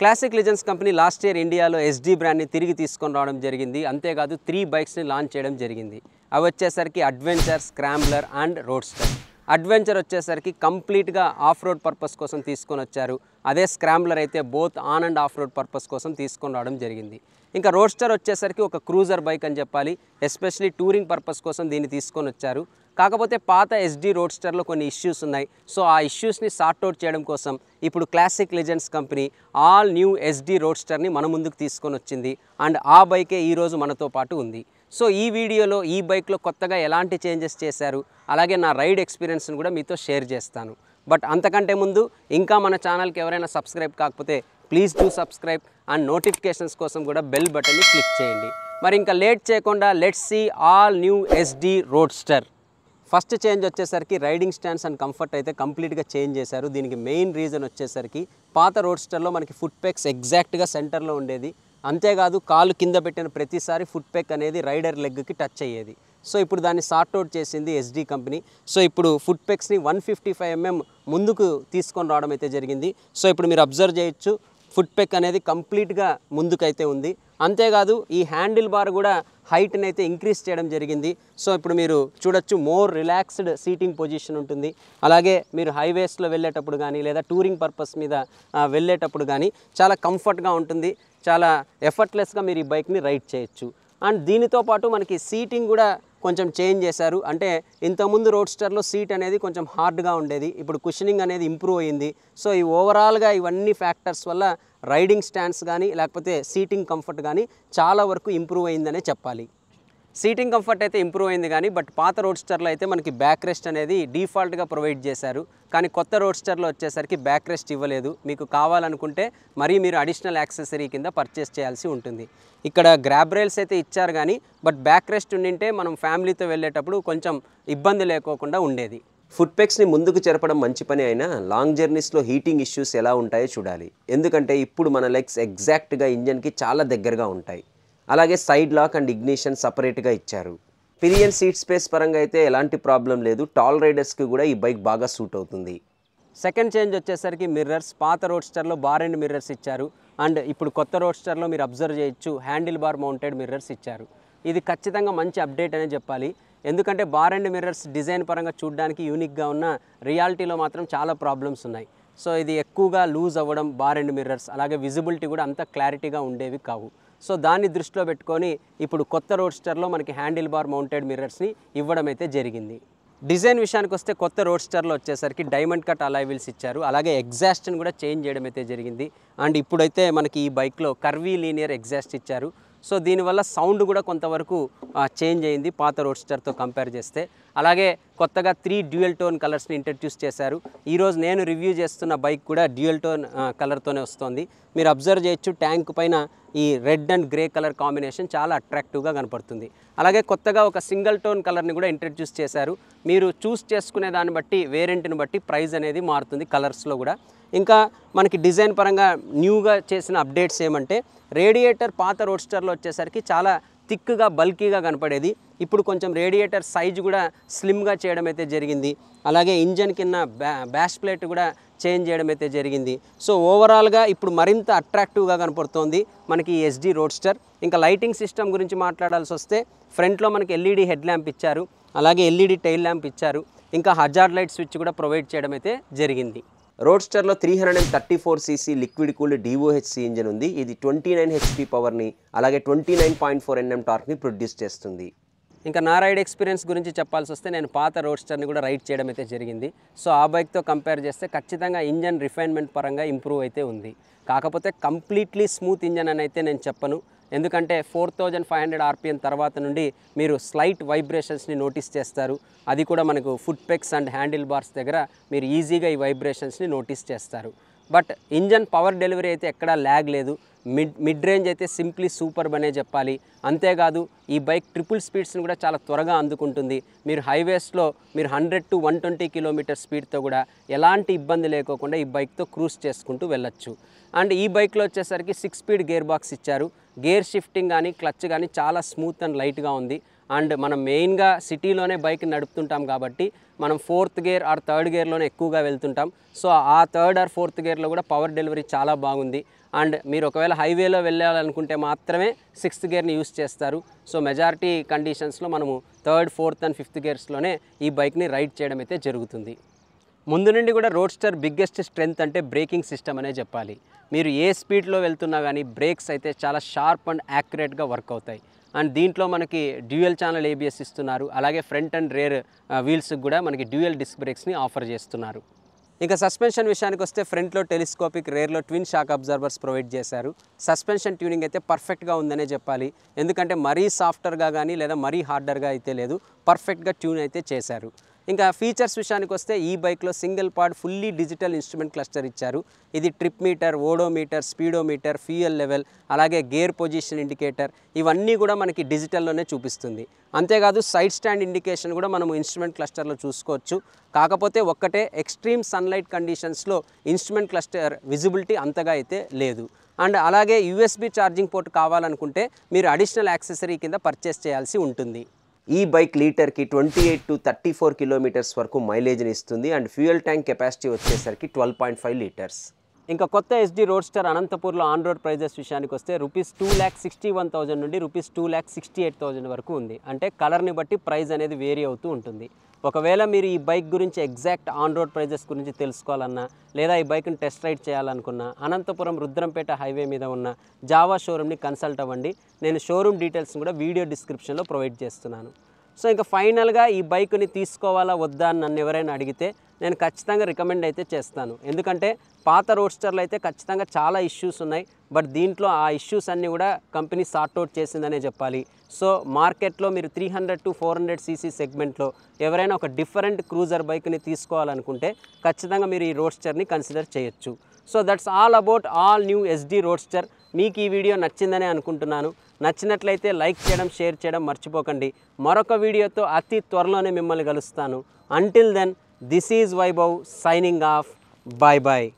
Classic Legends company last year ఇండియాలో ఎస్డీ బ్రాండ్ని తిరిగి తీసుకొని రావడం జరిగింది. అంతేకాదు త్రీ బైక్స్ని లాంచ్ చేయడం జరిగింది. అవి వచ్చేసరికి adventure scrambler and roadster adventure వచ్చేసరికి కంప్లీట్గా ఆఫ్ రోడ్ పర్పస్ కోసం తీసుకొని వచ్చారు. అదే స్క్రాంబ్లర్ అయితే both on and off road purpose కోసం తీసుకొని రావడం జరిగింది. ఇంకా రోడ్స్టర్ వచ్చేసరికి ఒక క్రూజర్ బైక్ అని చెప్పాలి. ఎస్పెషలీ టూరింగ్ పర్పస్ కోసం దీన్ని తీసుకొని వచ్చారు. కాకపోతే పాత ఎస్డి రోడ్స్టర్లో కొన్ని ఇష్యూస్ ఉన్నాయి. సో ఆ ఇష్యూస్ని సార్ట్అవుట్ చేయడం కోసం ఇప్పుడు Classic Legends company all new Yezdi రోడ్స్టర్ని మన ముందుకు తీసుకొని వచ్చింది. అండ్ ఆ బైకే ఈరోజు మనతో పాటు ఉంది. సో ఈ వీడియోలో ఈ బైక్లో కొత్తగా ఎలాంటి చేంజెస్ చేశారు అలాగే నా రైడ్ ఎక్స్పీరియన్స్ని కూడా మీతో షేర్ చేస్తాను. బట్ అంతకంటే ముందు ఇంకా మన ఛానల్కి ఎవరైనా సబ్స్క్రైబ్ కాకపోతే please do subscribe and notifications కోసం కూడా బెల్ బటన్ని క్లిక్ చేయండి. మరి ఇంకా లేట్ చేయకుండా let's see all new Yezdi roadster first change వచ్చేసరికి రైడింగ్ స్టాండ్స్ అండ్ కంఫర్ట్ అయితే కంప్లీట్గా చేంజ్ చేశారు. దీనికి మెయిన్ రీజన్ వచ్చేసరికి పాత రోడ్స్టర్లో మనకి ఫుట్ పెక్స్ ఎగ్జాక్ట్గా సెంటర్లో ఉండేది. అంతేకాదు కాలు కింద పెట్టిన ప్రతిసారి ఫుట్ పెక్ అనేది రైడర్ లెగ్కి టచ్ అయ్యేది. సో ఇప్పుడు దాన్ని సార్ట్ అవుట్ చేసింది ఎస్డి కంపెనీ సో ఇప్పుడు ఫుట్ పెక్స్ని వన్ ఫిఫ్టీ ఫైవ్ ఎంఎం ముందుకు తీసుకొని రావడం అయితే జరిగింది. సో ఇప్పుడు మీరు అబ్జర్వ్ చేయొచ్చు. ఫుట్ పెక్ అనేది కంప్లీట్గా ముందుకైతే ఉంది. అంతేకాదు ఈ హ్యాండిల్ బార్ కూడా హైట్ని అయితే ఇంక్రీజ్ చేయడం జరిగింది. సో ఇప్పుడు మీరు చూడొచ్చు మోర్ రిలాక్స్డ్ సీటింగ్ పొజిషన్ ఉంటుంది. అలాగే మీరు హైవేస్లో వెళ్ళేటప్పుడు కానీ లేదా టూరింగ్ పర్పస్ మీద వెళ్ళేటప్పుడు కానీ చాలా కంఫర్ట్గా ఉంటుంది. చాలా ఎఫర్ట్లెస్గా మీరు ఈ బైక్ని రైడ్ చేయొచ్చు. అండ్ దీనితో పాటు మనకి సీటింగ్ కూడా కొంచెం చేంజ్ చేశారు. అంటే ఇంతకుముందు రోడ్స్టర్లో సీట్ అనేది కొంచెం హార్డ్గా ఉండేది. ఇప్పుడు కుషనింగ్ అనేది ఇంప్రూవ్ అయ్యింది సో ఈ ఓవరాల్గా ఇవన్నీ ఫ్యాక్టర్స్ వల్ల రైడింగ్ స్టాండ్స్ కానీ లేకపోతే సీటింగ్ కంఫర్ట్ కానీ చాలా వరకు ఇంప్రూవ్ అయిందనే చెప్పాలి. సీటింగ్ కంఫర్ట్ అయితే ఇంప్రూవ్ అయింది కానీ బట్ పాత రోడ్స్టర్లో అయితే మనకి బ్యాక్ రెస్ట్ అనేది డిఫాల్ట్గా ప్రొవైడ్ చేశారు. కానీ కొత్త రోడ్స్టర్లో వచ్చేసరికి బ్యాక్ రెస్ట్ ఇవ్వలేదు. మీకు కావాలనుకుంటే మరీ మీరు అడిషనల్ యాక్సెసరీ కింద పర్చేస్ చేయాల్సి ఉంటుంది. ఇక్కడ గ్రాబ్ రైల్స్ అయితే ఇచ్చారు కానీ బట్ బ్యాక్ రెస్ట్ ఉండింటే మనం ఫ్యామిలీతో వెళ్ళేటప్పుడు కొంచెం ఇబ్బంది లేకోకుండా ఉండేది. ఫుడ్పెక్స్ని ముందుకు జరపడం మంచి పని అయినా లాంగ్ జర్నీస్లో హీటింగ్ ఇష్యూస్ ఎలా ఉంటాయో చూడాలి. ఎందుకంటే ఇప్పుడు మన లెగ్స్ ఎగ్జాక్ట్గా ఇంజన్కి చాలా దగ్గరగా ఉంటాయి. అలాగే సైడ్ లాక్ అండ్ ఇగ్నిషన్ సపరేట్గా ఇచ్చారు. పిరియన్ సీట్ స్పేస్ పరంగా అయితే ఎలాంటి ప్రాబ్లం లేదు. టాల్ రైడర్స్కి కూడా ఈ బైక్ బాగా సూట్ అవుతుంది. సెకండ్ చేంజ్ వచ్చేసరికి మిర్రర్స్. పాత రోడ్స్టర్లో బార్ అండ్ మిర్రర్స్ ఇచ్చారు. అండ్ ఇప్పుడు కొత్త రోడ్స్టర్లో మీరు అబ్జర్వ్ చేయొచ్చు హ్యాండిల్ బార్ మౌంటెడ్ మిర్రర్స్ ఇచ్చారు. ఇది ఖచ్చితంగా మంచి అప్డేట్ అనే చెప్పాలి. ఎందుకంటే బార్ అండ్ మిర్రర్స్ డిజైన్ పరంగా చూడడానికి యూనిక్గా ఉన్న రియాలిటీలో మాత్రం చాలా ప్రాబ్లమ్స్ ఉన్నాయి. సో ఇది ఎక్కువగా లూజ్ అవ్వడం బార్ అండ్ మిర్రర్స్. అలాగే విజిబిలిటీ కూడా అంత క్లారిటీగా ఉండేవి కావు. సో దాన్ని దృష్టిలో పెట్టుకొని ఇప్పుడు కొత్త రోడ్స్టర్లో మనకి హ్యాండిల్ బార్ మౌంటెడ్ మిర్రర్స్ని ఇవ్వడం అయితే జరిగింది. డిజైన్ విషయానికి వస్తే కొత్త రోడ్స్టర్లో వచ్చేసరికి డైమండ్ కట్ అలాయ్ వీల్స్ ఇచ్చారు. అలాగే ఎగ్జాస్ట్ని కూడా చేంజ్ చేయడం అయితే జరిగింది. అండ్ ఇప్పుడైతే మనకి ఈ బైక్లో కర్వీ లీనియర్ ఎగ్జాస్ట్ ఇచ్చారు. సో దీనివల్ల సౌండ్ కూడా కొంతవరకు చేంజ్ అయింది పాత రోడ్స్టర్తో కంపేర్ చేస్తే. అలాగే కొత్తగా త్రీ డ్యూయల్ టోన్ కలర్స్ని ఇంట్రడ్యూస్ చేశారు. ఈరోజు నేను రివ్యూ చేస్తున్న బైక్ కూడా డ్యూయల్ టోన్ కలర్తోనే వస్తుంది. మీరు అబ్జర్వ్ చేయొచ్చు ట్యాంక్ పైన ఈ red and grey colour combination చాలా అట్రాక్టివ్గా కనపడుతుంది. అలాగే కొత్తగా ఒక సింగిల్ టోన్ కలర్ని కూడా ఇంట్రడ్యూస్ చేశారు. మీరు చూస్ చేసుకునే దాన్ని బట్టి వేరియంట్ని బట్టి ప్రైస్ అనేది మారుతుంది కలర్స్లో కూడా. ఇంకా మనకి డిజైన్ పరంగా న్యూగా చేసిన అప్డేట్స్ ఏమంటే రేడియేటర్ పాత రోడ్స్టర్లో వచ్చేసరికి చాలా థిక్గా బల్కీగా కనపడేది. ఇప్పుడు కొంచెం రేడియేటర్ సైజు కూడా స్లిమ్గా చేయడం అయితే జరిగింది. అలాగే ఇంజన్ కింద బ్యా బ్యాష్ ప్లేట్ కూడా చేంజ్ చేయడం అయితే జరిగింది. సో ఓవరాల్గా ఇప్పుడు మరింత అట్రాక్టివ్గా కనపడుతోంది మనకి ఎస్డి రోడ్స్టర్. ఇంకా లైటింగ్ సిస్టమ్ గురించి మాట్లాడాల్సి వస్తే ఫ్రంట్లో మనకి ఎల్ఈడి హెడ్ ల్యాంప్ ఇచ్చారు. అలాగే ఎల్ఈడి టైల్ ల్యాంప్ ఇచ్చారు. ఇంకా హజార్డ్ లైట్ స్విచ్ కూడా ప్రొవైడ్ చేయడం అయితే జరిగింది. రోడ్స్టర్లో three hundred and thirty four CC liquid cooled DOHC engine ఉంది. ఇది ట్వంటీ నైన్ హెచ్పి పవర్ని అలాగే twenty nine point four Nm టార్క్ని produce చేస్తుంది. ఇంకా నా రైడ్ ఎక్స్పీరియన్స్ గురించి చెప్పాల్సి వస్తే నేను పాత రోడ్స్టర్ని కూడా రైడ్ చేయడం అయితే జరిగింది. సో ఆ బైక్తో కంపేర్ చేస్తే ఖచ్చితంగా ఇంజన్ రిఫైన్మెంట్ పరంగా ఇంప్రూవ్ అయితే ఉంది. కాకపోతే కంప్లీట్లీ స్మూత్ ఇంజన్ అని అయితే నేను చెప్పను. ఎందుకంటే four thousand five hundred RPM తర్వాత నుండి మీరు స్లైట్ వైబ్రేషన్స్ని నోటీస్ చేస్తారు. అది కూడా మనకు foot pegs and handle bars దగ్గర మీరు ఈజీగా ఈ వైబ్రేషన్స్ని నోటీస్ చేస్తారు. బట్ ఇంజన్ పవర్ డెలివరీ అయితే ఎక్కడా ల్యాగ్ లేదు. మిడ్ మిడ్ రేంజ్ అయితే సింప్లీ సూపర్ అనే చెప్పాలి. అంతేకాదు ఈ బైక్ ట్రిపుల్ స్పీడ్స్ని కూడా చాలా త్వరగా అందుకుంటుంది. మీరు హైవేస్లో మీరు hundred to one twenty kilometre స్పీడ్తో కూడా ఎలాంటి ఇబ్బంది లేకోకుండా ఈ బైక్తో క్రూజ్ చేసుకుంటూ వెళ్ళొచ్చు. అండ్ ఈ బైక్లో వచ్చేసరికి సిక్స్ స్పీడ్ గేర్ బాక్స్ ఇచ్చారు. గేర్ షిఫ్టింగ్ కానీ క్లచ్ కానీ చాలా స్మూత్ అండ్ లైట్గా ఉంది. అండ్ మనం మెయిన్గా సిటీలోనే బైక్ నడుపుతుంటాం కాబట్టి మనం ఫోర్త్ గేర్ ఆర్ థర్డ్ గేర్లోనే ఎక్కువగా వెళ్తుంటాం. సో ఆ థర్డ్ ఆర్ ఫోర్త్ గేర్లో కూడా పవర్ డెలివరీ చాలా బాగుంది. అండ్ మీరు ఒకవేళ హైవేలో వెళ్ళాలనుకుంటే మాత్రమే సిక్స్త్ గేర్ని యూస్ చేస్తారు. సో మెజారిటీ కండిషన్స్లో మనము థర్డ్ ఫోర్త్ అండ్ ఫిఫ్త్ గేర్స్లోనే ఈ బైక్ని రైడ్ చేయడం అయితే జరుగుతుంది. ముందు నుండి కూడా రోడ్స్టర్ బిగ్గెస్ట్ స్ట్రెంగ్త్ అంటే బ్రేకింగ్ సిస్టమ్ అనే చెప్పాలి. మీరు ఏ స్పీడ్లో వెళ్తున్నా కానీ బ్రేక్స్ అయితే చాలా షార్ప్ అండ్ యాక్యురేట్గా వర్క్ అవుతాయి. అండ్ దీంట్లో మనకి డ్యూయల్ ఛానల్ ఏబిఎస్ ఇస్తున్నారు. అలాగే ఫ్రంట్ అండ్ రేర్ వీల్స్కి కూడా మనకి డ్యూయల్ డిస్క్ బ్రేక్స్ని ఆఫర్ చేస్తున్నారు. ఇంకా సస్పెన్షన్ విషయానికి వస్తే ఫ్రంట్లో టెలిస్కోపిక్ రేర్లో ట్విన్ షాక్ అబ్జర్వర్స్ ప్రొవైడ్ చేశారు. సస్పెన్షన్ ట్యూనింగ్ అయితే పర్ఫెక్ట్గా ఉందనే చెప్పాలి. ఎందుకంటే మరీ సాఫ్టర్గా కానీ లేదా మరీ హార్డర్గా అయితే లేదు. పర్ఫెక్ట్గా ట్యూన్ అయితే చేశారు. ఇంకా ఫీచర్స్ విషయానికి వస్తే ఈ బైక్లో single part fully digital instrument cluster ఇచ్చారు. ఇది trip meter odometer speedometer fuel level అలాగే గేర్ పొజిషన్ ఇండికేటర్ ఇవన్నీ కూడా మనకి డిజిటల్లోనే చూపిస్తుంది. అంతేకాదు సైడ్ స్టాండ్ ఇండికేషన్ కూడా మనం ఇన్స్ట్రుమెంట్ క్లస్టర్లో చూసుకోవచ్చు. కాకపోతే ఒక్కటే ఎక్స్ట్రీమ్ సన్లైట్ కండిషన్స్లో ఇన్స్ట్రుమెంట్ క్లస్టర్ విజిబిలిటీ అంతగా అయితే లేదు. అండ్ అలాగే యూఎస్బి ఛార్జింగ్ పోర్ట్ కావాలనుకుంటే మీరు అడిషనల్ యాక్సెసరీ కింద పర్చేస్ చేయాల్సి ఉంటుంది. ఈ బైక్ లీటర్కి twenty eight to thirty four kilometres వరకు మైలేజ్ని ఇస్తుంది. అండ్ ఫ్యూయల్ ట్యాంక్ కెపాసిటీ వచ్చేసరికి ట్వెల్వ్ పాయింట్ ఫైవ్ లీటర్స్. ఇంకా కొత్త ఎస్డి రోడ్స్టర్ అనంతపూర్లో ఆన్ రోడ్ ప్రైజెస్ విషయానికి వస్తే rupees two lakh sixty one thousand నుండి rupees two lakh sixty eight thousand వరకు ఉంది. అంటే కలర్ని బట్టి ప్రైస్ అనేది వేరీ అవుతూ ఉంటుంది. ఒకవేళ మీరు ఈ బైక్ గురించి ఎగ్జాక్ట్ ఆన్ రోడ్ ప్రైజెస్ గురించి తెలుసుకోవాలన్నా లేదా ఈ బైక్ని టెస్ట్ రైడ్ చేయాలనుకున్నా అనంతపురం రుద్రంపేట హైవే మీద ఉన్న జావా షోరూమ్ని కన్సల్ట్ అవ్వండి. నేను షోరూమ్ డీటెయిల్స్ కూడా వీడియో డిస్క్రిప్షన్లో ప్రొవైడ్ చేస్తున్నాను. సో ఇంకా ఫైనల్గా ఈ బైక్ని తీసుకోవాలా వద్దా అని నన్ను ఎవరైనా అడిగితే నేను ఖచ్చితంగా రికమెండ్ అయితే చేస్తాను. ఎందుకంటే పాత రోడ్స్టర్లు అయితే ఖచ్చితంగా చాలా ఇష్యూస్ ఉన్నాయి. బట్ దీంట్లో ఆ ఇష్యూస్ అన్నీ కూడా కంపెనీ సార్ట్అవుట్ చేసిందనే చెప్పాలి. సో మార్కెట్లో మీరు three hundred to four hundred CC సెగ్మెంట్లో ఎవరైనా ఒక డిఫరెంట్ క్రూజర్ బైక్ని తీసుకోవాలనుకుంటే ఖచ్చితంగా మీరు ఈ రోడ్స్టర్ని కన్సిడర్ చేయొచ్చు. So that's all about all new Yezdi roadster. మీకు ఈ వీడియో నచ్చిందనే అనుకుంటున్నాను. నచ్చినట్లయితే లైక్ చేయడం షేర్ చేయడం మర్చిపోకండి. మరొక వీడియోతో అతి త్వరలోనే మిమ్మల్ని కలుస్తాను. Until then this is Vaibhav signing off bye bye